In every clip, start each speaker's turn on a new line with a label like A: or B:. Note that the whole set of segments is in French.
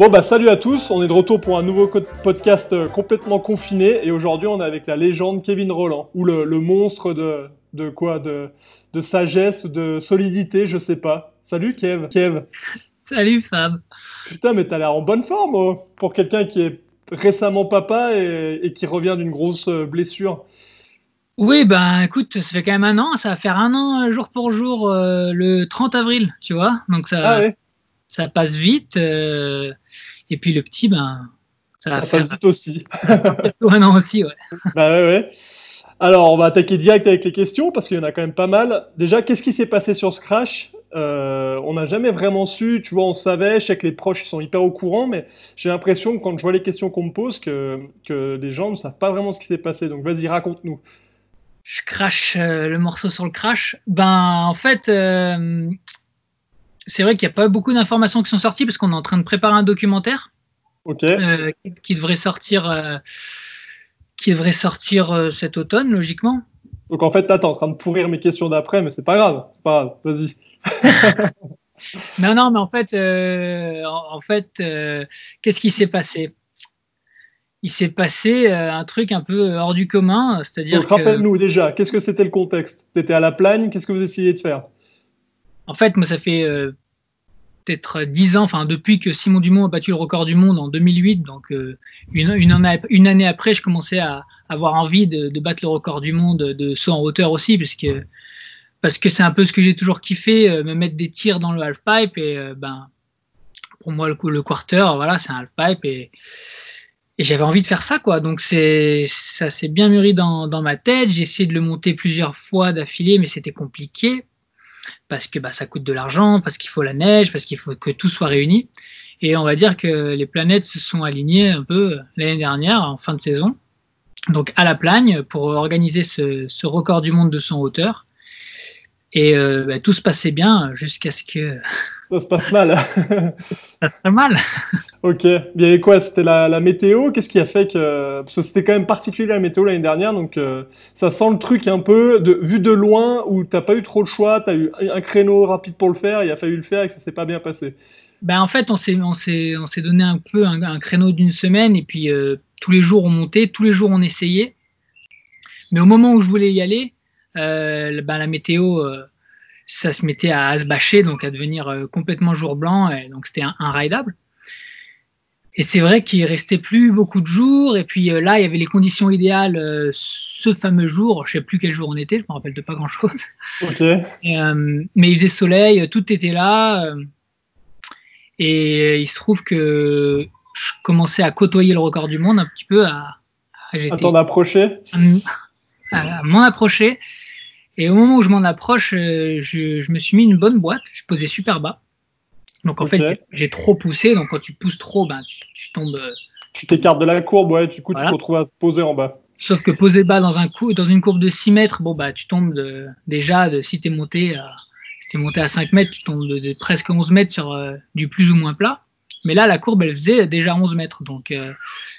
A: Bon bah salut à tous, on est de retour pour un nouveau podcast euh, complètement confiné et aujourd'hui on est avec la légende Kevin Roland ou le, monstre de, de quoi de, de sagesse, de solidité, je sais pas. Salut Kev. Kev.
B: Salut Fab.
A: Putain mais t'as l'air en bonne forme oh, pour quelqu'un qui est récemment papa et, qui revient d'une grosse euh, blessure.
B: Oui, ben écoute, ça fait quand même un an, ça va faire un an euh, jour pour jour le 30 avril, tu vois. Donc ça, ah ça passe vite. Euh, et puis le petit, ben,
A: ça, passe vite aussi.
B: un an aussi, ouais.
A: Bah ouais, ouais. Alors, on va attaquer direct avec les questions parce qu'il y en a quand même pas mal. Déjà, qu'est-ce qui s'est passé sur ce crash euh, On n'a jamais vraiment su, tu vois, on savait, je sais que les proches ils sont hyper au courant, mais j'ai l'impression que quand je vois les questions qu'on me pose, que, que les gens ne savent pas vraiment ce qui s'est passé. Donc vas-y, raconte-nous.
B: Je crache euh, le morceau sur le crash. Ben, en fait, c'est vrai qu'il n'y a pas beaucoup d'informations qui sont sorties parce qu'on est en train de préparer un documentaire euh, qui devrait sortir, euh, qui devrait sortir euh, cet automne, logiquement.
A: Donc en fait, tu es en train de pourrir mes questions d'après, mais c'est pas grave, c'est pas grave, vas-y.
B: non, non, mais en fait, en, fait qu'est-ce qui s'est passé? Il s'est passé un truc un peu hors du commun, c'est-à-dire.
A: Rappelle-nous déjà, qu'est-ce que c'était le contexte? Tu étais à la plagne, qu'est-ce que vous essayez de faire?
B: En fait, moi, ça fait peut-être 10 ans, enfin depuis que Simon Dumont a battu le record du monde en 2008, donc euh, une, année, après, je commençais à avoir envie de, battre le record du monde de saut en hauteur aussi, parce que parce que c'est un peu ce que j'ai toujours kiffé, euh, me mettre des tirs dans le half pipe et euh, ben pour moi le, le quarter, voilà, c'est un half pipe et, et j'avais envie de faire ça quoi. Donc c'est ça s'est bien mûri dans, dans ma tête. J'ai essayé de le monter plusieurs fois d'affilée, mais c'était compliqué parce que bah, ça coûte de l'argent, parce qu'il faut la neige, parce qu'il faut que tout soit réuni. Et on va dire que les planètes se sont alignées un peu l'année dernière, en fin de saison, donc à la plagne, pour organiser ce, record du monde de son hauteur. Et euh, bah, tout se passait bien jusqu'à ce que
A: ça se passe mal.
B: ça se passe mal.
A: ok. Il y avait quoi? C'était la, météo? Qu'est-ce qui a fait que... Parce que c'était quand même particulier la météo l'année dernière, donc euh, ça sent le truc un peu de vu de loin où t'as pas eu trop le choix, tu as eu un créneau rapide pour le faire, il a fallu le faire et que ça s'est pas bien passé.
B: Ben en fait, s'est on s'est donné un peu un, créneau d'une semaine et puis euh, tous les jours on montait, tous les jours on essayait. Mais au moment où je voulais y aller, euh, ben, la météo ça se mettait à, se bâcher, donc à devenir euh, complètement jour blanc, et donc c'était un, rideable. Et c'est vrai qu'il restait plus beaucoup de jours, et puis euh, là, il y avait les conditions idéales euh, ce fameux jour, je sais plus quel jour on était, je me rappelle de pas grand chose. mais il faisait soleil, tout était là, et il se trouve que je commençais à côtoyer le record du monde un petit peu, à,
A: à, t'en approcher
B: à m'en approcher. Et au moment où je m'en approche, euh, je, me suis mis une bonne boîte. Je posais super bas. Donc en fait, j'ai trop poussé. Donc quand tu pousses trop, ben, tu, tombes. Euh,
A: tu t'écartes de la courbe, ouais. Du coup, tu te retrouves à poser en bas.
B: Sauf que poser bas dans, un coup, dans une courbe de 6 mètres, bon, bah, tu tombes déjà, de, si tu es monté à, si es monté à 5 mètres, tu tombes de, presque 11 mètres sur euh, du plus ou moins plat. Mais là, la courbe, elle faisait déjà 11 mètres. Donc,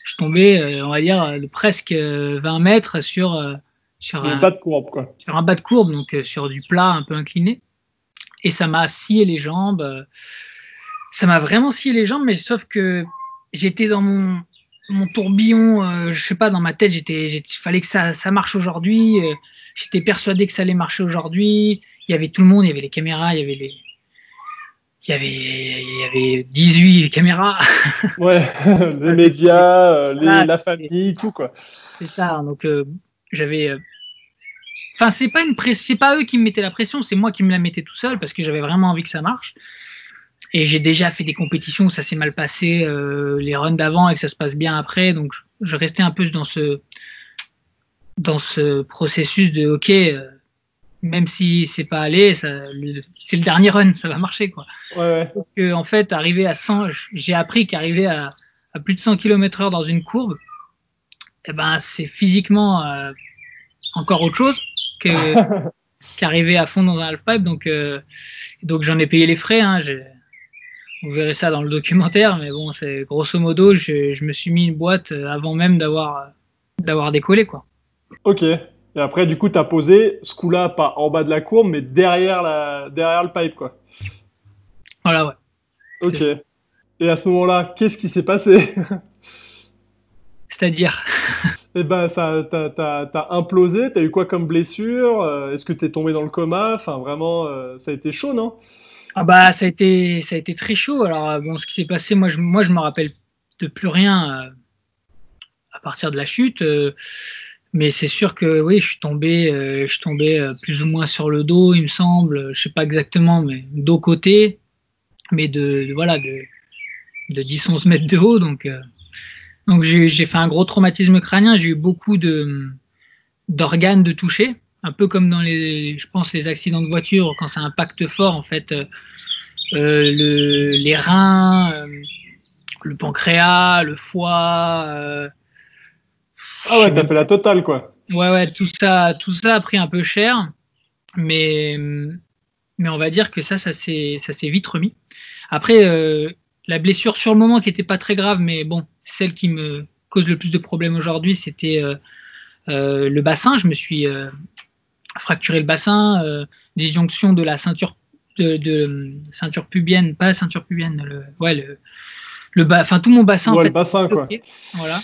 B: je tombais, on va dire, de presque 20 mètres sur,
A: sur un, bas de courbe, quoi.
B: Sur un bas de courbe, donc euh, sur du plat un peu incliné. Et ça m'a scié les jambes. Euh, ça m'a vraiment scié les jambes, mais sauf que j'étais dans mon, mon tourbillon, euh, je sais pas, dans ma tête, j'étais, il fallait que ça, ça marche aujourd'hui. j'étais persuadé que ça allait marcher aujourd'hui. Il y avait tout le monde, il y avait les caméras, il y avait les, il y avait, il y avait 18 caméras.
A: Ouais, les médias, la famille, tout quoi.
B: C'est ça. Donc, j'avais Enfin, c'est pas une c'est pas eux qui me mettaient la pression, c'est moi qui me la mettais tout seul parce que j'avais vraiment envie que ça marche. Et j'ai déjà fait des compétitions où ça s'est mal passé, euh, les runs d'avant et que ça se passe bien après. Donc, je restais un peu dans ce dans ce processus de OK, euh, même si c'est pas allé, c'est le dernier run, ça va marcher quoi.
A: Ouais,
B: Donc, en fait, arrivé à 100, j'ai appris qu'arriver à, à, plus de 100 km/h dans une courbe, eh ben, c'est physiquement euh, encore autre chose qu'arriver à fond dans un half-pipe. Donc, euh, donc j'en ai payé les frais. Hein, vous verrez ça dans le documentaire, mais bon, c'est grosso modo, je, me suis mis une boîte euh, avant même d'avoir d'avoir décollé, quoi.
A: Ok. Et après, du coup, tu as posé ce coup-là, pas en bas de la courbe, mais derrière, la, derrière le pipe, quoi.
B: Voilà, ouais.
A: Ok. Et à ce moment-là, qu'est-ce qui s'est passé?
B: C'est-à-dire
A: Eh ben, ça, t'as, t'as, t'as implosé. T'as eu quoi comme blessure euh, Est-ce que t'es tombé dans le coma? Enfin, vraiment, euh, ça a été chaud, non?
B: Ah bah, ça a été, ça a été très chaud. Alors euh, bon, ce qui s'est passé, moi, je, moi, je me rappelle de plus rien euh, à partir de la chute. mais c'est sûr que oui, je suis tombé, je suis tombé euh, plus ou moins sur le dos, il me semble. Je sais pas exactement, mais dos côté, mais de, de- voilà de, de 10-11 mètres de haut. Donc, donc j'ai fait un gros traumatisme crânien. J'ai eu beaucoup de d'organes de toucher, un peu comme dans les, je pense, les accidents de voiture quand ça impacte fort en fait. euh, le, les reins, euh, le pancréas, le foie. euh,
A: Ah ouais, t'as fait la totale, quoi.
B: Ouais, ouais, tout ça, tout ça a pris un peu cher, mais, mais on va dire que ça, ça s'est, ça s'est vite remis. Après, la blessure sur le moment qui n'était pas très grave, mais bon, celle qui me cause le plus de problèmes aujourd'hui, c'était euh, euh, le bassin. Je me suis euh, fracturé le bassin, disjonction de la ceinture, de, de ceinture pubienne, pas la ceinture pubienne, le, ouais, le, le bas, enfin tout mon bassin. en
A: Ouais,
B: fait,
A: le bassin, quoi.
B: Voilà.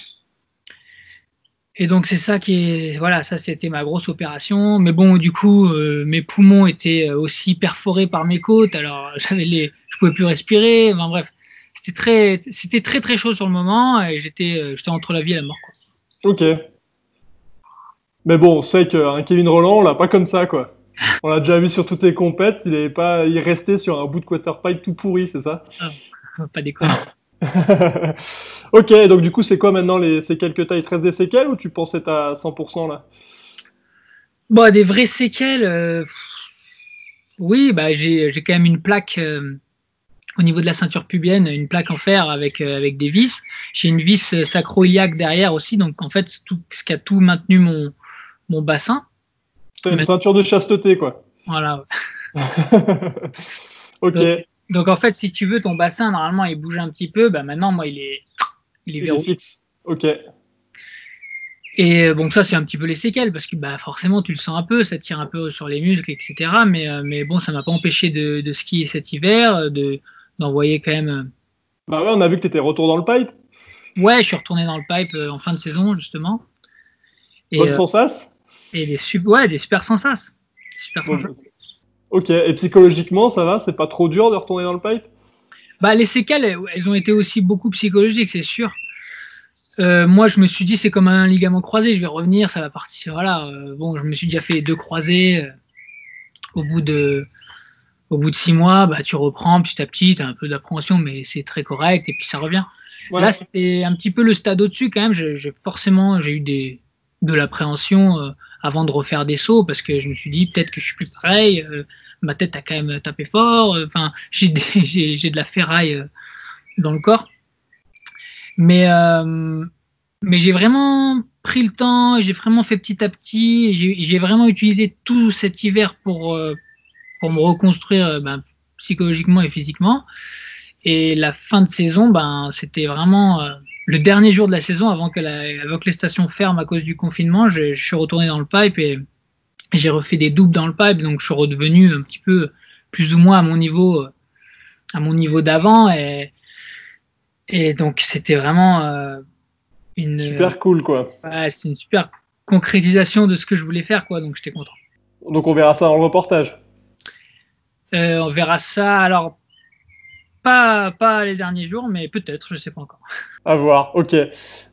B: Et donc c'est ça qui est voilà ça c'était ma grosse opération mais bon du coup euh, mes poumons étaient aussi perforés par mes côtes alors j'avais les je pouvais plus respirer enfin bref c'était très c'était très très chaud sur le moment et j'étais euh, j'étais entre la vie et la mort quoi.
A: Ok. Mais bon, on sait qu'un Kevin Roland, on l'a pas comme ça, quoi. On l'a déjà vu sur toutes les compètes, il est pas, il restait sur un bout de quarterpipe tout pourri, c'est ça?
B: Pas déconner.
A: Ok, donc du coup, c'est quoi maintenant les, ces quelques tailles 13 des séquelles ou tu pensais être à 100% là?
B: Bon des vraies séquelles euh, oui bah j'ai j'ai quand même une plaque euh, au niveau de la ceinture pubienne une plaque en fer avec euh, avec des vis j'ai une vis euh, sacro-iliaque derrière aussi donc en fait tout ce qui a tout maintenu mon mon bassin
A: T'as une
B: Mais-
A: ceinture de chasteté, quoi.
B: voilà
A: ok.
B: Donc, Donc en fait, si tu veux, ton bassin, normalement, il bouge un petit peu. Bah, maintenant, moi, il est, il est
A: Il est fixe. Ok.
B: Et euh, bon, ça, c'est un petit peu les séquelles, parce que bah, forcément, tu le sens un peu, ça tire un peu sur les muscles, etc. Mais, mais bon, ça m'a pas empêché de, de skier cet hiver, de d'envoyer quand même. euh,
A: Bah ouais, on a vu que t'étais retour dans le pipe.
B: Ouais, je suis retourné dans le pipe euh, en fin de saison, justement. Et,
A: Bonne
B: euh,
A: sensation
B: et des, sup- ouais, des super sensas. Super
A: Bon,
B: sensas.
A: Ok, et psychologiquement, ça va? C'est pas trop dur de retourner dans le pipe?
B: Bah, les séquelles, elles, elles ont été aussi beaucoup psychologiques, c'est sûr. Euh, moi, je me suis dit, c'est comme un ligament croisé, je vais revenir, ça va partir. Voilà. euh, bon, je me suis déjà fait deux croisés. euh, au bout de, au bout de six mois, bah, tu reprends petit à petit, tu as un peu d'appréhension, mais c'est très correct, et puis ça revient.
A: Ouais.
B: Là, c'était un petit peu le stade au-dessus quand même. J'ai forcément, j'ai eu des, de l'appréhension euh, avant de refaire des sauts parce que je me suis dit peut-être que je suis plus pareil. euh, ma tête a quand même tapé fort. euh, Enfin, j'ai des- j'ai de la ferraille euh, dans le corps. Mais, euh, mais j'ai vraiment pris le temps, j'ai vraiment fait petit à petit. J'ai vraiment utilisé tout cet hiver pour, euh, pour me reconstruire euh, ben, psychologiquement et physiquement. Et la fin de saison, ben, c'était vraiment euh, le dernier jour de la saison avant que, la, avant que les stations ferment à cause du confinement. Je, je suis retourné dans le pipe et, j'ai refait des doubles dans le pipe, donc je suis redevenu un petit peu plus ou moins à mon niveau, euh, à mon niveau d'avant. Et, et donc c'était vraiment euh, une,
A: Super cool, quoi.
B: ouais, c'est une super concrétisation de ce que je voulais faire, quoi. Donc j'étais content.
A: Donc on verra ça dans le reportage.
B: Euh, on verra ça. Alors pas, pas les derniers jours, mais peut-être, je sais pas encore.
A: À voir, ok.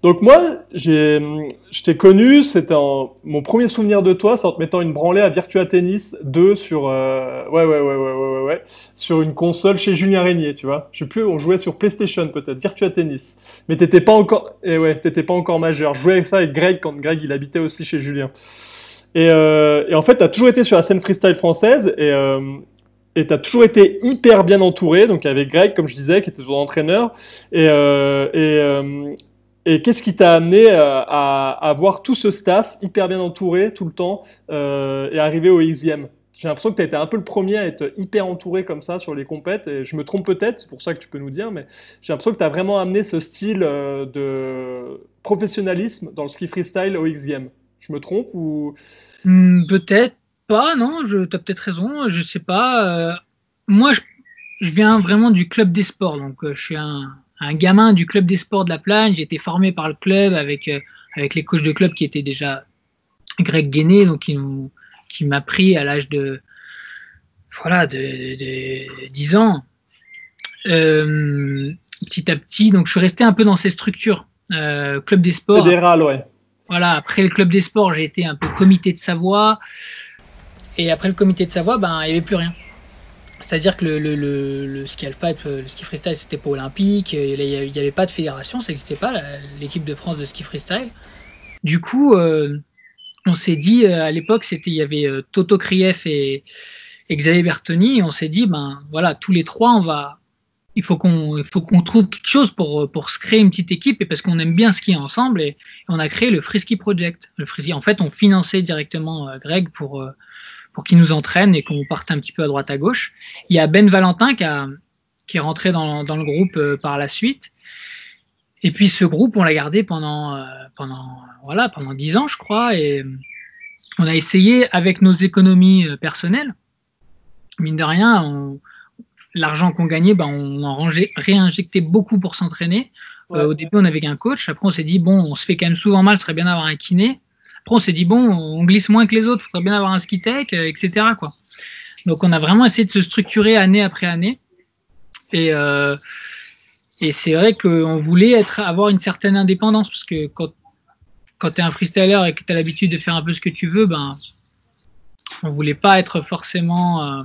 A: Donc moi, je t'ai connu, c'était mon premier souvenir de toi, c'est en te mettant une branlée à Virtua Tennis 2 sur, euh, ouais, ouais, ouais, ouais, ouais, ouais, sur une console chez Julien Régnier, tu vois. Je sais plus, on jouait sur PlayStation peut-être, Virtua Tennis. Mais t'étais pas encore, et ouais, t'étais pas encore majeur. Je jouais avec ça avec Greg quand Greg il habitait aussi chez Julien. Et, euh, et en fait, t'as toujours été sur la scène freestyle française et et t'as toujours été hyper bien entouré, donc avec Greg, comme je disais, qui était ton entraîneur. Et, euh, euh, qu'est-ce qui t'a amené à, à, à avoir tout ce staff hyper bien entouré tout le temps euh, et arriver au Xème J'ai l'impression que tu as été un peu le premier à être hyper entouré comme ça sur les compètes. Et je me trompe peut-être, c'est pour ça que tu peux nous dire, mais j'ai l'impression que tu as vraiment amené ce style euh, de professionnalisme dans le ski freestyle au Xème Je me trompe ou?
B: Hmm, peut-être pas, non, je, t'as peut-être raison, je sais pas. euh, moi, je, je viens vraiment du club des sports. Donc, je suis un, un, gamin du club des sports de la Plagne. J'ai été formé par le club avec, avec les coachs de club qui étaient déjà Greg Guéné, donc qui, qui m'a pris à l'âge de voilà de, 10 ans. petit à petit, donc je suis resté un peu dans ces structures. club des sports.
A: Fédéral, ouais.
B: Voilà, après le club des sports, j'ai été un peu comité de Savoie. Et après le comité de Savoie, ben, il n'y avait plus rien. C'est-à-dire que le, le, le, ski halfpipe, le ski freestyle, c'était pas olympique. Il n'y avait pas de fédération, ça n'existait pas, l'équipe de France de ski freestyle. Du coup, euh, on s'est dit, euh, à l'époque, il y avait euh, Toto Krief et, et Xavier Bertoni. On s'est dit, ben voilà, tous les trois, on va, il faut qu'on faut trouve quelque chose pour pour se créer une petite équipe et parce qu'on aime bien skier ensemble et, on a créé le Frisky Project. Le en fait, on finançait directement euh, Greg pour euh, pour qu'il nous entraîne et qu'on parte un petit peu à droite à gauche. Il y a Ben Valentin qui a qui est rentré dans, dans le groupe euh, par la suite. Et puis ce groupe, on l'a gardé pendant pendant voilà pendant dix ans, je crois, et on a essayé avec nos économies personnelles. Mine de rien, on, l'argent qu'on gagnait, ben, on en réinjectait beaucoup pour s'entraîner. Euh, au début, on avait qu'un coach. Après, on s'est dit, bon, on se fait quand même souvent mal, ce serait bien d'avoir un kiné. Après, on s'est dit, bon, on glisse moins que les autres, il faudrait bien avoir un ski tech, euh, etc. Quoi. Donc, on a vraiment essayé de se structurer année après année. Et, euh, et c'est vrai qu'on voulait être, avoir une certaine indépendance, parce que quand, quand tu es un freestyler et que tu as l'habitude de faire un peu ce que tu veux, ben, on voulait pas être forcément euh,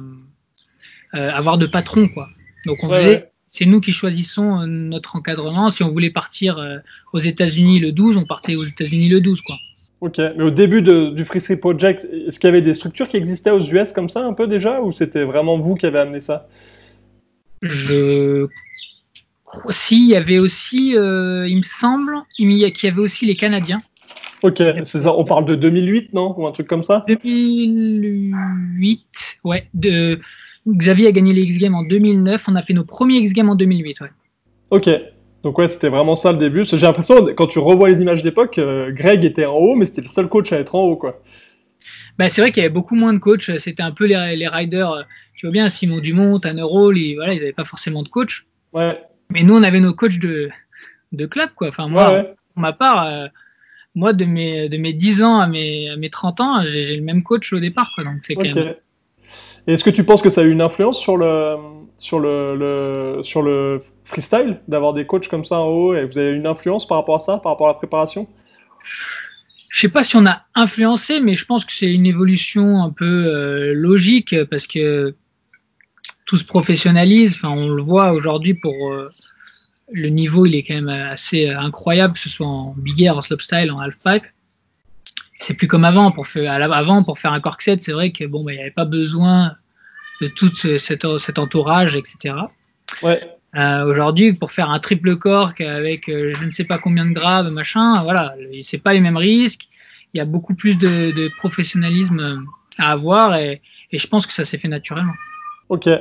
B: avoir de patron, quoi. Donc on disait, c'est nous qui choisissons notre encadrement. Si on voulait partir aux États-Unis le 12, on partait aux États-Unis le 12, quoi.
A: Ok, mais au début du Free Street Project, est-ce qu'il y avait des structures qui existaient aux US comme ça un peu déjà, ou c'était vraiment vous qui avez amené ça?
B: Je si, il y avait aussi, il me semble, qu'il y avait aussi les Canadiens.
A: Ok, c'est ça. On parle de 2008, non Ou un truc comme ça?
B: 2008, ouais. De, Xavier a gagné les X Games en 2009. On a fait nos premiers X Games en 2008. Ouais.
A: Ok. Donc ouais, c'était vraiment ça le début. J'ai l'impression, quand tu revois les images d'époque, euh, Greg était en haut, mais c'était le seul coach à être en haut, quoi.
B: Bah, c'est vrai qu'il y avait beaucoup moins de coachs. C'était un peu les, les riders. Euh, tu vois bien, Simon Dumont, Tanner Hall, voilà, ils n'avaient pas forcément de coach.
A: Ouais.
B: Mais nous, on avait nos coachs de, de club, quoi. Enfin, moi, pour ma part, euh, moi, de mes, de mes 10 ans à mes, à mes 30 ans, j'ai le même coach au départ, quoi. Donc, c'est quand même
A: est-ce que tu penses que ça a eu une influence sur le, sur le, sur le freestyle, d'avoir des coachs comme ça en haut Et vous avez une influence par rapport à ça, par rapport à la préparation?
B: Je sais pas si on a influencé, mais je pense que c'est une évolution un peu euh, logique parce que tout se professionnalise. Enfin, on le voit aujourd'hui pour euh, le niveau, il est quand même assez incroyable, que ce soit en big air, en slopestyle, en half pipe c'est plus comme avant. Pour faire, avant, pour faire un cork set, c'est vrai que bon, bah, il n'y avait pas besoin de tout cet, entourage, etc.
A: Ouais.
B: Euh, aujourd'hui, pour faire un triple cork avec euh, je ne sais pas combien de graves, machin, voilà, c'est pas les mêmes risques. Il y a beaucoup plus de, professionnalisme à avoir et, et je pense que ça s'est fait naturellement.
A: Ok. Et,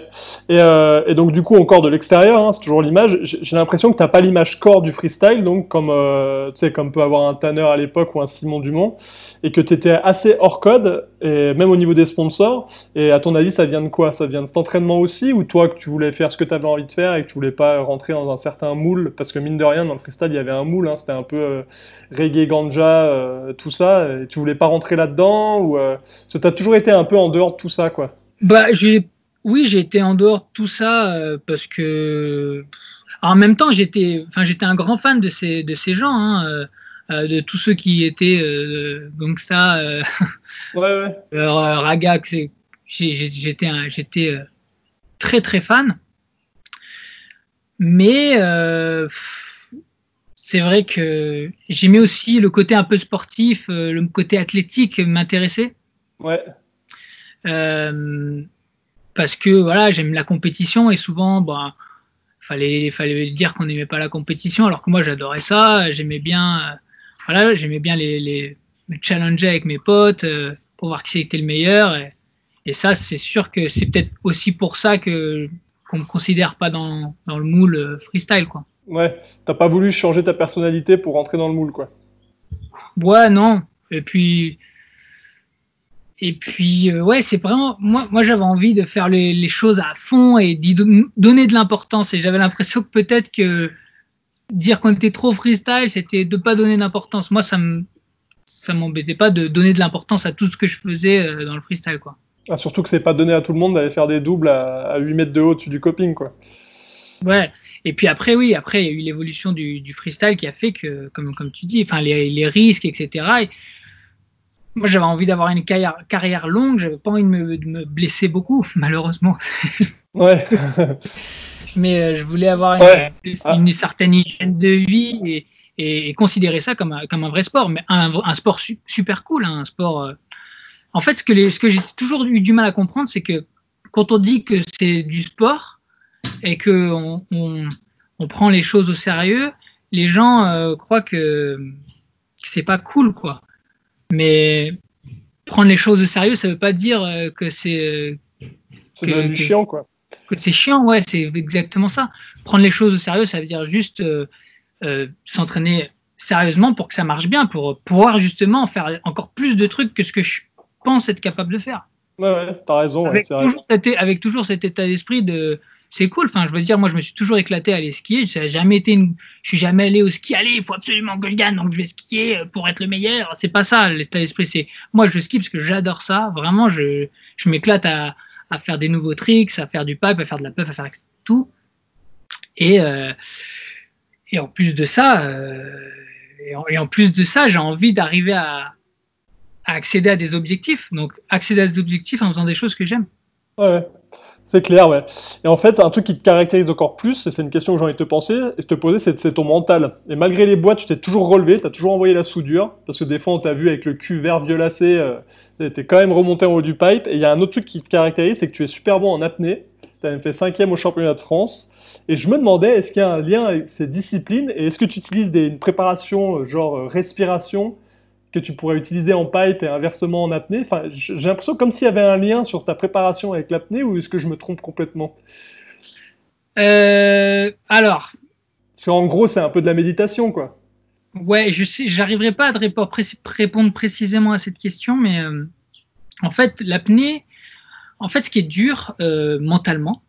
A: euh, et, donc du coup encore de l'extérieur, hein, c'est toujours l'image. J'ai l'impression que t'as pas l'image corps du freestyle, donc comme euh, tu sais comme peut avoir un Tanner à l'époque ou un Simon Dumont, et que tu étais assez hors code, et même au niveau des sponsors. Et à ton avis, ça vient de quoi? Ça vient de cet entraînement aussi, ou toi que tu voulais faire ce que tu avais envie de faire et que tu voulais pas rentrer dans un certain moule, parce que mine de rien dans le freestyle il y avait un moule, hein, c'était un peu euh, reggae, ganja, euh, tout ça, et tu voulais pas rentrer là-dedans, ou euh, tu as toujours été un peu en dehors de tout ça, quoi.
B: Bah j'ai oui, j'ai été en dehors de tout ça euh, parce que en même temps j'étais, enfin j'étais un grand fan de ces de ces gens, hein, euh, euh, de tous ceux qui étaient donc ça,
A: ouais, ouais.
B: Raga, j'étais j'étais très très fan, mais c'est vrai que j'aimais aussi le côté un peu sportif, le côté athlétique m'intéressait.
A: Ouais
B: parce que voilà, j'aime la compétition et souvent, bah, fallait, fallait dire qu'on n'aimait pas la compétition, alors que moi j'adorais ça. J'aimais bien, euh, voilà, j'aimais bien les, les, me challenger avec mes potes euh, pour voir qui était le meilleur. Et, ça, c'est sûr que c'est peut-être aussi pour ça que qu'on me considère pas dans, dans le moule euh, freestyle, quoi.
A: Ouais, t'as pas voulu changer ta personnalité pour rentrer dans le moule, quoi.
B: Ouais, non. Et puis, Et puis, euh, ouais, c'est vraiment. Moi, moi j'avais envie de faire les, choses à fond et d'y donner de l'importance. Et j'avais l'impression que peut-être que dire qu'on était trop freestyle, c'était de pas donner d'importance. Moi, ça me ça m'embêtait pas de donner de l'importance à tout ce que je faisais euh, dans le freestyle, quoi.
A: Ah, surtout que c'est pas donné à tout le monde d'aller faire des doubles à, 8 mètres de haut dessus du coping, quoi.
B: Ouais. Et puis après, oui, après, il y a eu l'évolution du, freestyle qui a fait que, comme, comme tu dis, enfin, les, risques, etc. moi, j'avais envie d'avoir une carrière, carrière longue, j'avais pas envie de me, blesser beaucoup, malheureusement.
A: Ouais.
B: Mais euh, je voulais avoir une, certaine hygiène de vie et, et, considérer ça comme un, comme un vrai sport, mais un, un sport super cool, hein, un sport. Euh. En fait, ce que, ce que j'ai toujours eu du mal à comprendre, c'est que quand on dit que c'est du sport et que on, on, prend les choses au sérieux, les gens euh, croient que, que c'est pas cool, quoi. Mais prendre les choses au sérieux, ça veut pas dire euh, que c'est
A: c'est chiant, quoi.
B: Que c'est chiant, ouais, c'est exactement ça. Prendre les choses au sérieux, ça veut dire juste euh, s'entraîner sérieusement pour que ça marche bien, pour pouvoir justement faire encore plus de trucs que ce que je pense être capable de faire.
A: Ouais, ouais t'as raison.
B: Avec, toujours Cet, avec, toujours cet état d'esprit de c'est cool. Enfin, je veux dire, moi, je me suis toujours éclaté à aller skier. Je jamais été, je suis jamais allé au ski. Allez, il faut absolument que je gagne, donc je vais skier pour être le meilleur. C'est pas ça l'état d'esprit. C'est moi, je skie parce que j'adore ça. Vraiment, je, je m'éclate à, à, faire des nouveaux tricks, à faire du pipe, à faire de la puff, à faire tout. Et euh, et en plus de ça, euh, et, en, plus de ça, j'ai envie d'arriver à, accéder à des objectifs. Donc, accéder à des objectifs en faisant des choses que j'aime.
A: Ouais, c'est clair, ouais. Et en fait, un truc qui te caractérise encore plus, et c'est une question que j'ai envie de te, penser, et te poser, c'est ton mental. Et malgré les boîtes, tu t'es toujours relevé, tu as toujours envoyé la soudure, parce que des fois, on t'a vu avec le cul vert violacé, euh, tu es quand même remonté en haut du pipe. Et il y a un autre truc qui te caractérise, c'est que tu es super bon en apnée. Tu as même fait cinquième au championnat de France. Et je me demandais, est-ce qu'il y a un lien avec ces disciplines et est-ce que tu utilises des, une préparation euh, genre euh, respiration que tu pourrais utiliser en pipe et inversement en apnée Enfin, j'ai l'impression comme s'il y avait un lien sur ta préparation avec l'apnée ou est-ce que je me trompe complètement?
B: Euh, Alors.
A: Parce qu'en gros, c'est un peu de la méditation, quoi.
B: Ouais, je sais, j'arriverai pas à répondre précisément à cette question, mais en fait, l'apnée, en fait, ce qui est dur mentalement,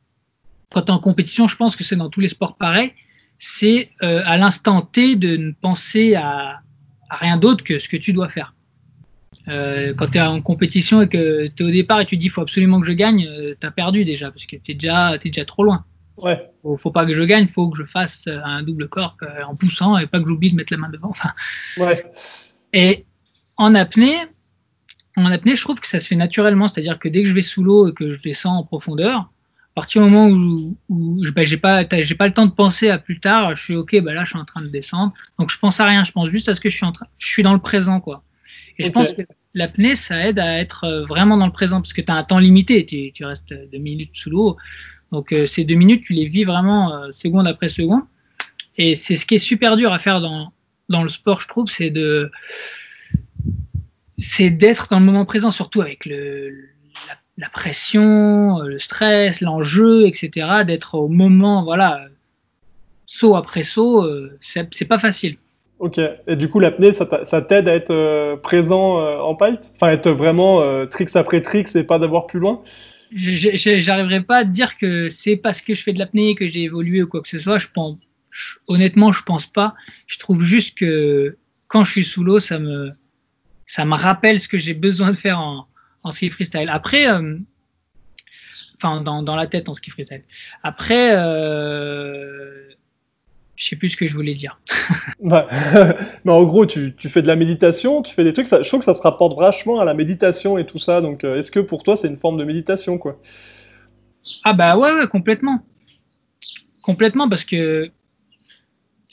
B: quand tu es en compétition, je pense que c'est dans tous les sports pareil, c'est euh, à l'instant T de ne penser à, rien d'autre que ce que tu dois faire. Euh, quand tu es en compétition et que tu es au départ et tu dis il faut absolument que je gagne, euh, tu as perdu déjà parce que tu es déjà, déjà trop loin.
A: Ouais.
B: Faut, faut pas que je gagne, faut que je fasse un double corps en poussant et pas que j'oublie de mettre la main devant.
A: ouais.
B: Et en apnée, en apnée, je trouve que ça se fait naturellement, c'est-à-dire que dès que je vais sous l'eau et que je descends en profondeur, partir du moment où, où bah, j'ai pas j'ai pas le temps de penser à plus tard, je suis ok, bah là je suis en train de descendre, donc je pense à rien, je pense juste à ce que je suis en train, je suis dans le présent quoi. Et je pense que l'apnée ça aide à être euh, vraiment dans le présent parce que tu as un temps limité, tu, tu restes deux minutes sous l'eau, donc euh, ces deux minutes tu les vis vraiment euh, seconde après seconde. Et c'est ce qui est super dur à faire dans dans le sport, je trouve, c'est de c'est d'être dans le moment présent, surtout avec le la pression, euh, le stress, l'enjeu, etc., d'être au moment, voilà, saut après saut, euh, c'est pas facile.
A: Ok, et du coup l'apnée, ça t'aide à être euh, présent en pipe? Enfin, être vraiment tricks après tricks et pas d'avoir plus loin?
B: J'arriverai pas à dire que c'est parce que je fais de l'apnée que j'ai évolué ou quoi que ce soit. Je pense, honnêtement, je pense pas. Je trouve juste que quand je suis sous l'eau, ça me, ça me rappelle ce que j'ai besoin de faire en, en ski freestyle. Après, euh, enfin dans, dans, la tête en ski freestyle. Après, euh, je sais plus ce que je voulais dire.
A: Mais en gros, tu, tu, fais de la méditation, tu fais des trucs. Ça, je trouve que ça se rapporte vachement à la méditation et tout ça. Donc, euh, est-ce que pour toi, c'est une forme de méditation, quoi?
B: Ah bah ouais, ouais, complètement, complètement, parce que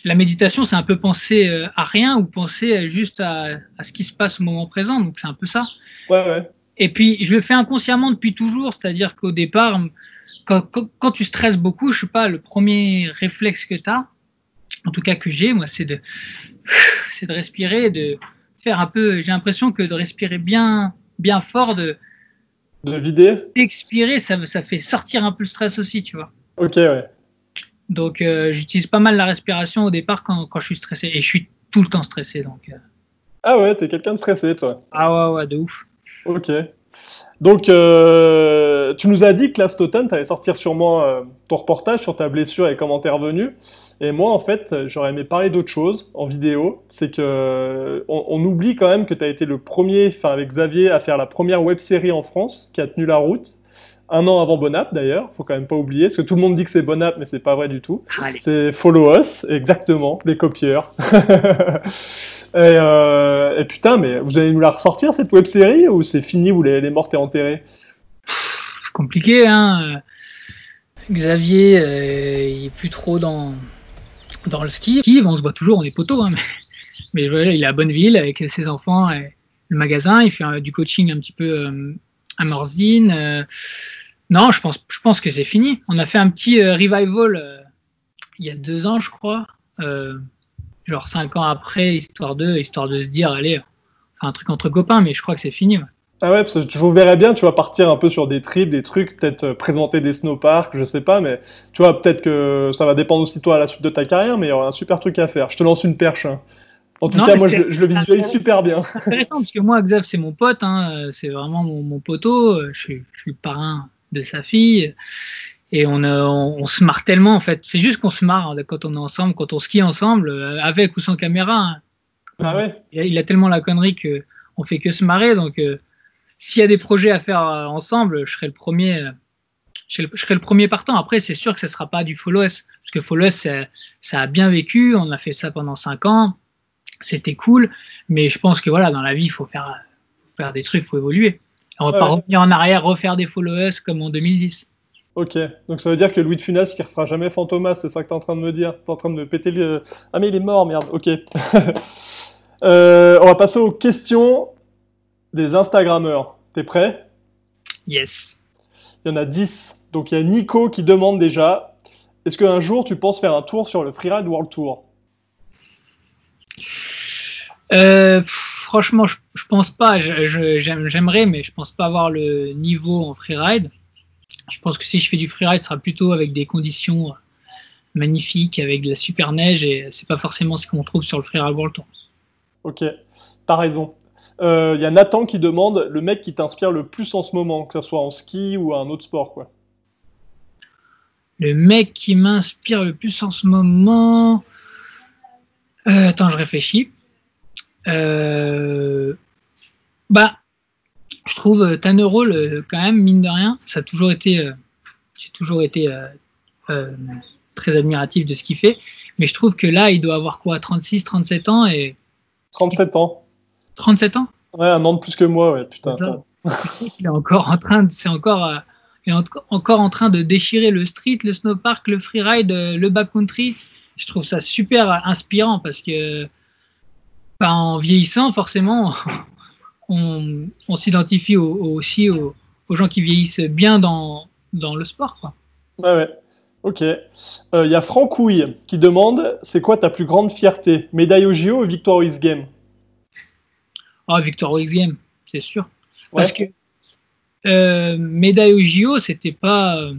B: la méditation, c'est un peu penser à rien ou penser juste à, à, ce qui se passe au moment présent. Donc, c'est un peu ça.
A: Ouais, ouais.
B: Et puis, je le fais inconsciemment depuis toujours, c'est-à-dire qu'au départ, quand, quand, tu stresses beaucoup, je sais pas, le premier réflexe que tu as, en tout cas que j'ai, moi, c'est de, c'est de respirer, de faire un peu, j'ai l'impression que de respirer bien, bien fort, de,
A: de vider,
B: d'expirer, ça, ça fait sortir un peu le stress aussi, tu vois.
A: Ok, ouais.
B: Donc, euh, j'utilise pas mal la respiration au départ quand, quand, je suis stressé, et je suis tout le temps stressé, donc. Euh.
A: Ah ouais, t'es quelqu'un de stressé, toi.
B: Ah ouais, ouais, de ouf.
A: Ok. Donc, euh, tu nous as dit que Last Autumn, tu allais sortir sûrement euh, ton reportage sur ta blessure et comment t'es revenu. Et moi, en fait, j'aurais aimé parler d'autre chose en vidéo. C'est que on, on, oublie quand même que tu as été le premier, enfin avec Xavier, à faire la première web série en France qui a tenu la route. Un an avant Bonap d'ailleurs, faut quand même pas oublier, parce que tout le monde dit que c'est Bonap, mais c'est pas vrai du tout. C'est Follow Us, exactement, les copieurs. et, euh, et, putain, mais vous allez nous la ressortir cette web série ou c'est fini, vous les, les mortes et enterrés
B: compliqué, hein.
C: Xavier, euh, il est plus trop dans dans le ski.
B: on se voit toujours, on est poteaux, hein, mais, mais il est à Bonneville avec ses enfants et le magasin. Il fait euh, du coaching un petit peu à Morzine. Non, je pense, je pense que c'est fini. On a fait un petit revival il y a deux ans, je crois. Genre cinq ans après, histoire de, histoire de se dire, allez, un truc entre copains, mais je crois que c'est fini.
A: Ah ouais, parce que je vous verrais bien, tu vas partir un peu sur des trips, des trucs, peut-être euh, présenter des snowparks, je sais pas, mais tu vois, peut-être que ça va dépendre aussi de toi à la suite de ta carrière, mais il y aura un super truc à faire. Je te lance une perche. Hein. En tout cas, moi, je, le visualise super bien.
B: C'est intéressant, parce que moi, Xav, c'est mon pote, hein, c'est vraiment mon, mon poteau, je suis, je suis, le parrain de sa fille, et on, on, se marre tellement, en fait. C'est juste qu'on se marre hein, quand on est ensemble, quand on skie ensemble, euh, avec ou sans caméra. Hein.
A: Ah ouais
B: il, a, tellement la connerie que on fait que se marrer, donc... Euh, s'il y a des projets à faire euh, ensemble, je serai le premier. Euh, je serai le premier partant. Après, c'est sûr que ce ne sera pas du follow parce que follow ça, ça a bien vécu. On a fait ça pendant 5 ans. C'était cool. Mais je pense que voilà, dans la vie, il faut faire, faire des trucs, il faut évoluer. On ne va pas revenir en arrière, refaire des follow comme en 2010.
A: Ok, donc ça veut dire que Louis de Funès qui refera jamais Fantomas, c'est ça que tu es en train de me dire? Tu es en train de me péter le. Ah, mais il est mort, merde, ok. euh, on va passer aux questions des Instagrammeurs. T'es prêt?
B: Yes.
A: Il y en a 10. Donc il y a Nico qui demande déjà est-ce qu'un jour tu penses faire un tour sur le Freeride World Tour?
B: Euh, Franchement, je, pense pas. J'aimerais, mais je pense pas avoir le niveau en freeride. Je pense que si je fais du freeride, ce sera plutôt avec des conditions magnifiques, avec de la super neige, et c'est pas forcément ce qu'on trouve sur le freeride World Tour.
A: Ok, t'as raison. Il euh, y a Nathan qui demande le mec qui t'inspire le plus en ce moment, que ce soit en ski ou un autre sport, quoi.
B: Le mec qui m'inspire le plus en ce moment. Euh, attends, je réfléchis. Euh, bah, trouve Tannereau, quand même, mine de rien, ça a toujours été. J'ai toujours été très admiratif de ce qu'il fait. Mais je trouve que là, il doit avoir quoi 36, 37 ans et.
A: 37 ans.
B: 37 ans?
A: Ouais, un an de plus que moi, ouais, putain.
B: il est encore en train de, c'est encore, euh, il est encore en train de déchirer le street, le snowpark, le freeride, euh, le backcountry. Je trouve ça super inspirant parce que, ben, en vieillissant, forcément, on, on s'identifie aussi aux, gens qui vieillissent bien dans, dans le sport, quoi.
A: Ouais, ouais. Ok. Il euh, y a Francouille qui demande c'est quoi ta plus grande fierté? Médaille au JO ou victoire au X-Game
B: ah, Victor X Game, c'est sûr. Parce que euh, médaille au JO, c'était pas. Euh,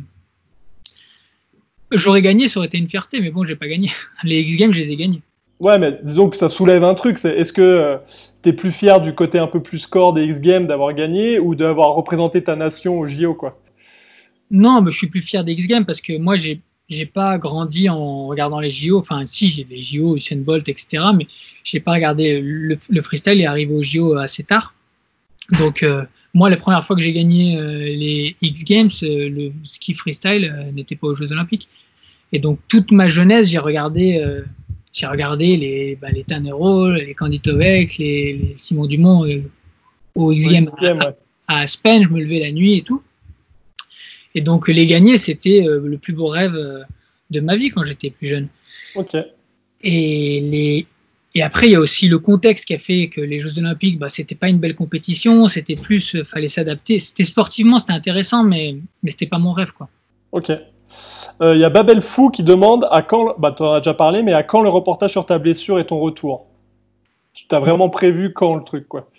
B: j'aurais gagné, ça aurait été une fierté, mais bon, j'ai pas gagné. Les X Games, je les ai gagnés.
A: Ouais, mais disons que ça soulève un truc. Est-ce que euh, tu es plus fier du côté un peu plus score des X Games d'avoir gagné ou d'avoir représenté ta nation au JO, quoi?
B: Non, mais je suis plus fier des X Games parce que moi, j'ai j'ai pas grandi en regardant les JO. Enfin, si, j'ai les JO, Usain Bolt, etc. Mais j'ai pas regardé. Le, freestyle est arrivé aux JO assez tard. Donc, euh, moi, la première fois que j'ai gagné euh, les X Games, euh, le ski freestyle n'était pas aux Jeux Olympiques. Et donc, toute ma jeunesse, j'ai regardé, j'ai regardé les, bah, les Tanero, les Candy Tovek, les, Simon Dumont aux X Games à, à Aspen. Je me levais la nuit et tout. Et donc les gagner, c'était euh, le plus beau rêve euh, de ma vie quand j'étais plus jeune.
A: Ok.
B: Et, les... et après, il y a aussi le contexte qui a fait que les Jeux Olympiques, bah, c'était pas une belle compétition, c'était plus, euh, fallait s'adapter. C'était sportivement, c'était intéressant, mais, mais c'était pas mon rêve, quoi.
A: Ok. Il y a Babel Fou qui demande à quand, bah, tu en as déjà parlé, mais à quand le reportage sur ta blessure et ton retour? Tu t'as vraiment prévu quand le truc, quoi?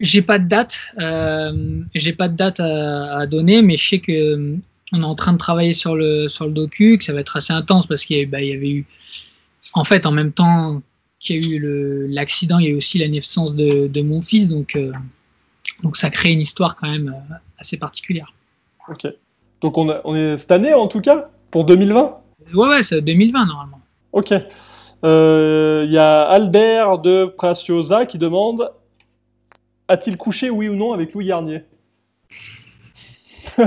B: J'ai pas de date, euh, j'ai pas de date à, donner, mais je sais que euh, on est en train de travailler sur le sur le docu, que ça va être assez intense parce qu'il y, bah, y, avait eu, en fait, en même temps qu'il y a eu l'accident, il y a eu aussi la naissance de, de mon fils, donc euh, donc ça crée une histoire quand même assez particulière.
A: Ok. Donc on, on est cette année en tout cas pour 2020.
B: Ouais ouais, c'est 2020 normalement.
A: Ok. Il y a Albert de Preciosa qui demande a-t-il couché oui ou non avec Louis Garnier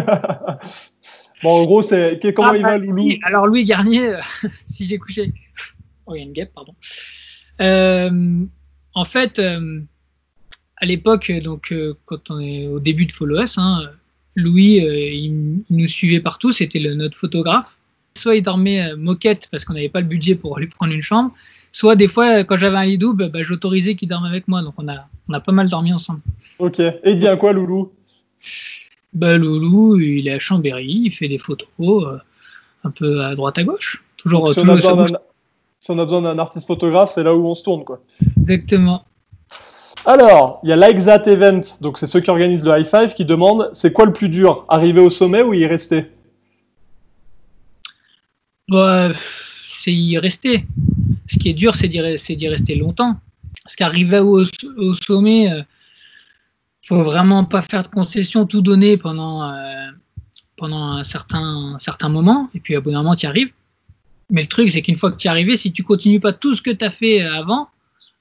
A: Bon, en gros, c'est comment ah, il va, bah, Loulou
B: Alors, Louis Garnier, si j'ai couché. Oh, il y a une guêpe, pardon. Euh, en fait, euh, à l'époque, donc, euh, quand on est au début de Follow Us, hein, Louis, il, nous suivait partout, c'était notre photographe. Soit il dormait moquette parce qu'on n'avait pas le budget pour lui prendre une chambre, soit des fois, quand j'avais un lit double, bah, j'autorisais qu'il dorme avec moi. Donc, on a, on a pas mal dormi ensemble.
A: Ok. Et il à quoi, Loulou?
B: Bah, Loulou, il est à Chambéry, il fait des photos euh, un peu à droite à gauche. Toujours,
A: si, on a si, on a besoin d'un artiste photographe, c'est là où on se tourne. Quoi.
B: Exactement.
A: Alors, il y a Like Event, donc c'est ceux qui organisent le high five, qui demandent c'est quoi le plus dur, arriver au sommet ou y rester?
B: Bah, C'est y rester. Ce qui est dur, c'est d'y rester longtemps. Parce qu'arriver au, au, sommet, euh, faut vraiment pas faire de concessions, tout donner pendant, euh, pendant un certain, certain moment, et puis à bout d'un moment, tu y arrives. Mais le truc, c'est qu'une fois que tu es arrivé, si tu continues pas tout ce que tu as fait avant,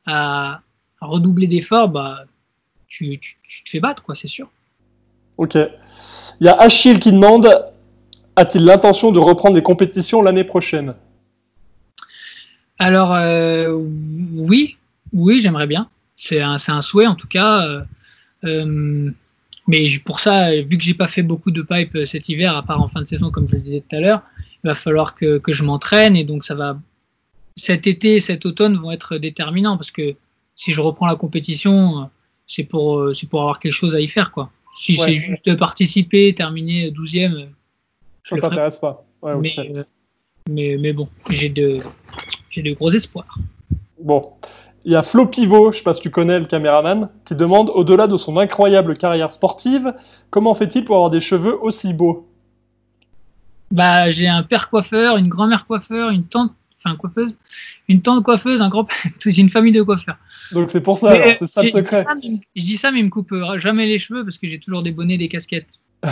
B: à, redoubler d'efforts, bah, tu, tu, te fais battre, quoi, c'est sûr.
A: Ok. Il y a Achille qui demande a-t-il l'intention de reprendre des compétitions l'année prochaine?
B: Alors, euh, oui, oui, j'aimerais bien. C'est un, un, souhait, en tout cas. Euh, euh, mais pour ça, vu que j'ai pas fait beaucoup de pipe cet hiver, à part en fin de saison, comme je le disais tout à l'heure, il va falloir que, que je m'entraîne et donc ça va. Cet été et cet automne vont être déterminants parce que si je reprends la compétition, euh, c'est pour, c'est pour avoir quelque chose à y faire. Quoi. Si c'est juste participer, terminer 12e,
A: ça ne t'intéresse pas.
B: mais, mais, mais, bon, j'ai de, j'ai de gros espoirs.
A: Bon, il y a Flo Pivot, je sais pas si tu connais le caméraman, qui demande, au-delà de son incroyable carrière sportive, comment fait-il pour avoir des cheveux aussi beaux?
B: Bah, j'ai un père coiffeur, une grand-mère coiffeur, une tante, enfin coiffeuse, une tante coiffeuse, un grand, j'ai une famille de coiffeurs.
A: Donc c'est pour ça, c'est ça le secret.
B: Je dis, ça, mais, il me coupe jamais les cheveux parce que j'ai toujours des bonnets, des casquettes.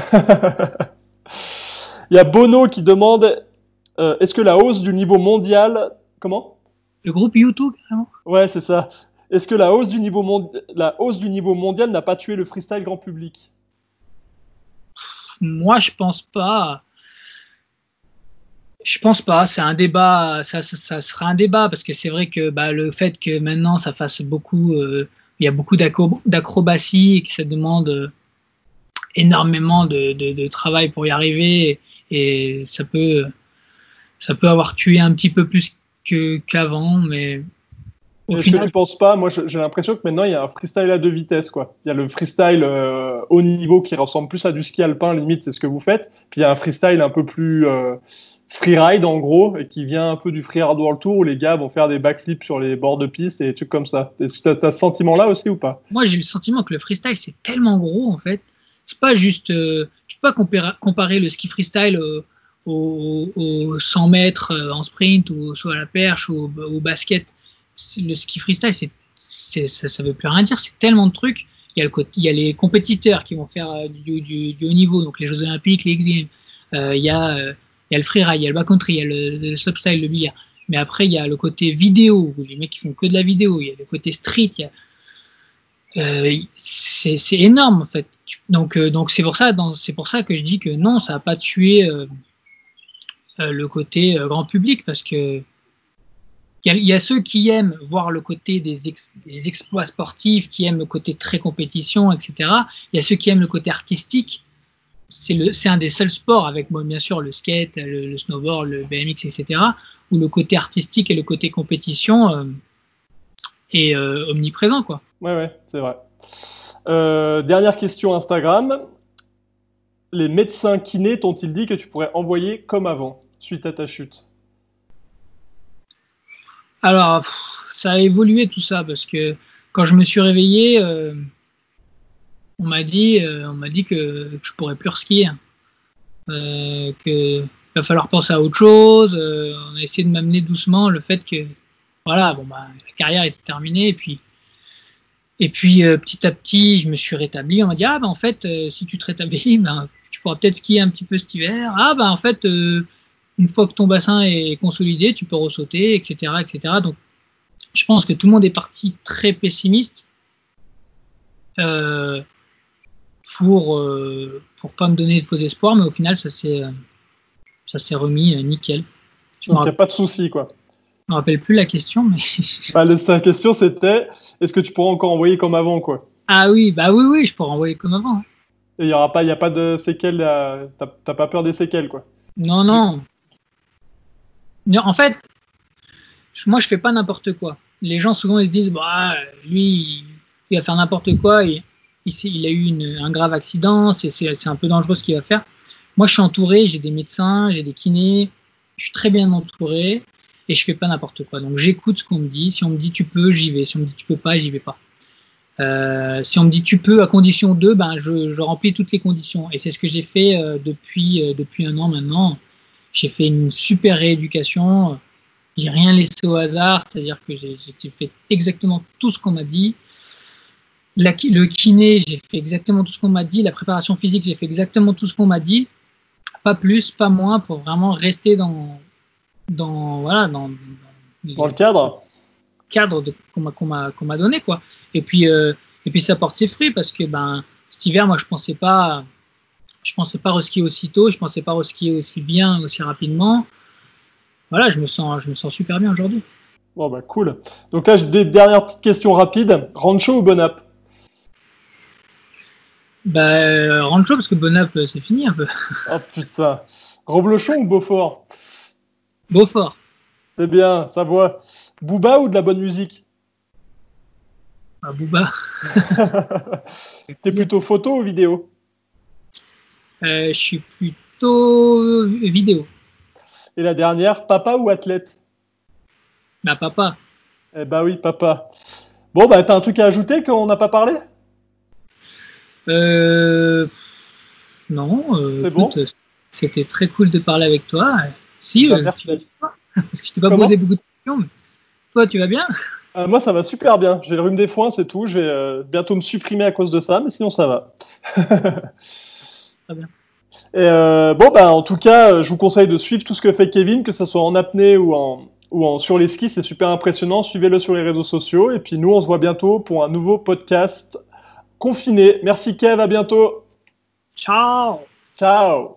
A: il y a Bono qui demande, euh, est-ce que la hausse du niveau mondial, comment?
B: Le groupe YouTube, carrément
A: Ouais, c'est ça. Est-ce que la hausse du niveau, la hausse du niveau mondial n'a pas tué le freestyle grand public?
B: Moi, je pense pas. Je pense pas. C'est un débat. Ça, ça, sera un débat parce que c'est vrai que bah, le fait que maintenant ça fasse beaucoup, euh, il y a beaucoup d'acrobatie et que ça demande euh, énormément de, de, travail pour y arriver et ça peut, ça peut avoir tué un petit peu plus qu'avant, mais.
A: Est-ce que tu penses pas Moi, j'ai l'impression que maintenant il y a un freestyle à deux vitesses, quoi. Il y a le freestyle euh, haut niveau qui ressemble plus à du ski alpin, limite, c'est ce que vous faites. Puis il y a un freestyle un peu plus euh, freeride en gros, et qui vient un peu du free hard world tour où les gars vont faire des backflips sur les bords de piste et des trucs comme ça. Est-ce que tu as, ce sentiment-là aussi ou pas?
B: Moi, j'ai le sentiment que le freestyle c'est tellement gros en fait. C'est pas juste. Euh, tu peux pas comparer, le ski freestyle au, 100 mètres euh, en sprint ou soit à la perche ou au, basket. Le ski freestyle, c'est, ça ne veut plus rien dire. C'est tellement de trucs. Il y, a le, il y a les compétiteurs qui vont faire euh, du, du, haut niveau, donc les Jeux Olympiques, les X Games. Euh, il, y a, il y a le freeride, il y a le backcountry, il y a le, le le billard. Mais après, il y a le côté vidéo, où les mecs qui font que de la vidéo. Il y a le côté street. c'est, énorme en fait. Donc, donc c'est pour ça, c'est pour ça que je dis que non, ça n'a pas tué euh, le côté euh, grand public parce que il y, a ceux qui aiment voir le côté des, exploits sportifs, qui aiment le côté très compétition, etc. Il y a ceux qui aiment le côté artistique. C'est un des seuls sports, avec moi bien sûr le skate, le, snowboard, le BMX, etc., où le côté artistique et le côté compétition euh, est omniprésent. Quoi.
A: Ouais, ouais, c'est vrai. dernière question Instagram. Les médecins kinés t'ont-ils dit que tu pourrais envoyer comme avant suite à ta chute?
B: Alors, ça a évolué tout ça parce que quand je me suis réveillé, euh, on m'a dit, euh, on m'a dit que je pourrais plus skier, euh, que va falloir penser à autre chose. on a essayé de m'amener doucement le fait que voilà, bon bah, la carrière était terminée et puis Et puis petit à petit, je me suis rétabli. On m'a dit ah ben en fait, si tu te rétablis, ben, tu pourras peut-être skier un petit peu cet hiver. Ah ben en fait, une fois que ton bassin est consolidé, tu peux ressauter, etc., etc. Donc je pense que tout le monde est parti très pessimiste euh, pour euh, pour pas me donner de faux espoirs, mais au final ça s'est ça s'est remis euh, nickel.
A: Donc il n'y a pas de souci quoi.
B: Je me rappelle plus la question, mais.
A: bah, la question c'était est-ce que tu pourras encore envoyer comme avant quoi?
B: Ah oui, bah oui, oui, je pourrais envoyer comme avant. Hein.
A: Il n'y aura pas, y a pas de séquelles, t'as pas peur des séquelles quoi?
B: Non, non. En fait, moi je fais pas n'importe quoi. Les gens souvent ils se disent bah lui il va faire n'importe quoi, il, a eu un grave accident, c'est un peu dangereux ce qu'il va faire. Moi je suis entouré, j'ai des médecins, j'ai des kinés, je suis très bien entouré et je fais pas n'importe quoi. Donc j'écoute ce qu'on me dit. Si on me dit tu peux, j'y vais. Si on me dit tu peux pas, j'y vais pas. Euh, si on me dit tu peux à condition 2, ben je, remplis toutes les conditions. Et c'est ce que j'ai fait euh, depuis, euh, depuis un an maintenant. J'ai fait une super rééducation. J'ai rien laissé au hasard, c'est-à-dire que j'ai fait exactement tout ce qu'on m'a dit. Le kiné, j'ai fait exactement tout ce qu'on m'a dit. La préparation physique, j'ai fait exactement tout ce qu'on m'a dit. Pas plus, pas moins, pour vraiment rester dans, dans, voilà, dans,
A: dans, le cadre
B: cadre qu'on m'a donné. Quoi. Et, puis, euh, et puis ça porte ses fruits parce que ben, cet hiver, moi, je pensais pas je pensais pas reskier aussitôt, je pensais pas reskier aussi bien, aussi rapidement. Voilà, je me sens, je me sens super bien aujourd'hui.
A: Bon bah cool. Donc là, j'ai des dernières petites questions rapides. Rancho ou Bonap
B: Bah Rancho parce que Bonap euh, c'est fini un peu.
A: Oh putain. Roblochon ou Beaufort?
B: Beaufort.
A: C'est bien, ça voit. Booba ou de la bonne musique?
B: Ah, Booba.
A: T'es plutôt photo ou vidéo?
B: Euh, je suis plutôt vidéo.
A: Et la dernière, papa ou athlète?
B: Bah papa.
A: Eh bah oui, papa. Bon, bah t'as un truc à ajouter qu'on n'a pas parlé?
B: Euh... Non. Euh, bon? C'était très cool de parler avec toi. Si, bah, euh, parce que je t'ai pas posé beaucoup de questions. Toi, tu vas bien?
A: Euh, Moi, ça va super bien. J'ai le rhume des foins, c'est tout. Je vais bientôt me supprimer à cause de ça, mais sinon, ça va.
B: bien.
A: Et euh, bon, bah, en tout cas, je vous conseille de suivre tout ce que fait Kevin, que ce soit en apnée ou en, ou en sur les skis, c'est super impressionnant. Suivez-le sur les réseaux sociaux. Et puis nous, on se voit bientôt pour un nouveau podcast confinés. Merci Kev, à bientôt.
B: Ciao.
A: Ciao.